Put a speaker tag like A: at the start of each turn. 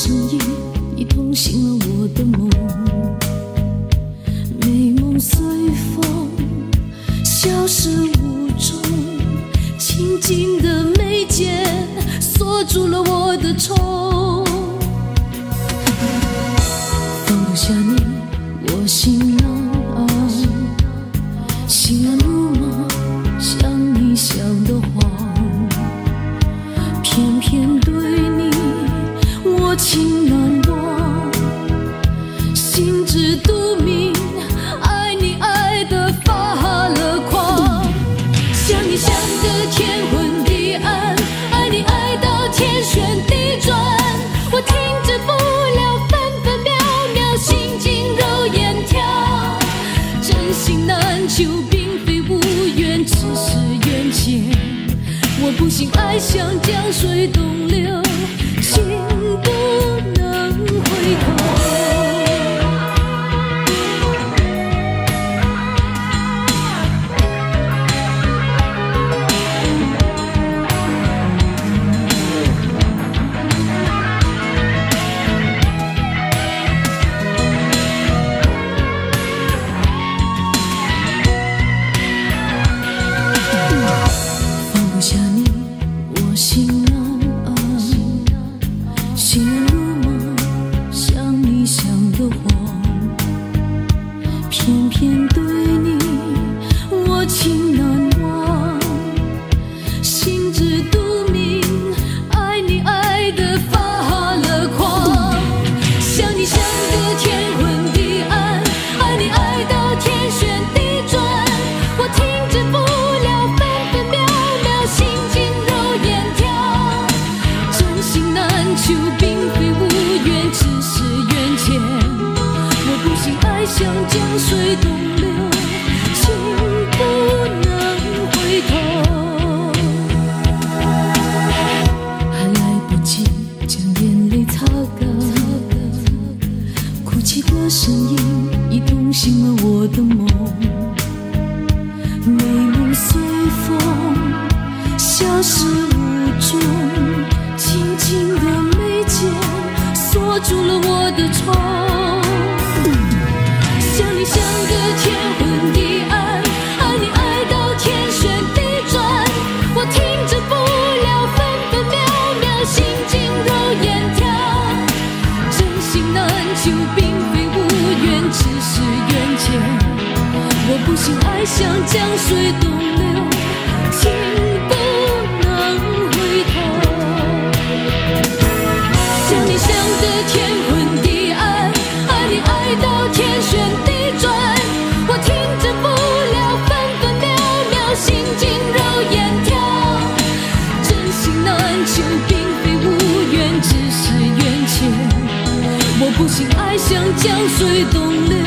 A: 声音已痛醒了我的梦，美梦随风消失无踪，紧紧的眉间锁住了我的愁。放不下你，我心难安，醒了情难忘，心知肚明，爱你爱得发了狂，想你想得天昏地暗，爱你爱到天旋地转，我停止不了分分秒秒，心惊肉眼跳，真心难求，并非无缘，只是缘浅。我不信爱像江水东流，难求，并非无缘，只是缘浅。我不信爱像江水东流，情不能回头。还来不及将眼泪擦干，哭泣的声音已痛醒了我的梦，美梦随风消失无踪，紧的眉间锁住了我的愁。想你想得天昏地暗，爱你爱到天旋地转，我停止不了分分秒秒，心惊肉眼跳，真心难求，并非无缘，只是缘浅。我不信爱像江水东流，最动人。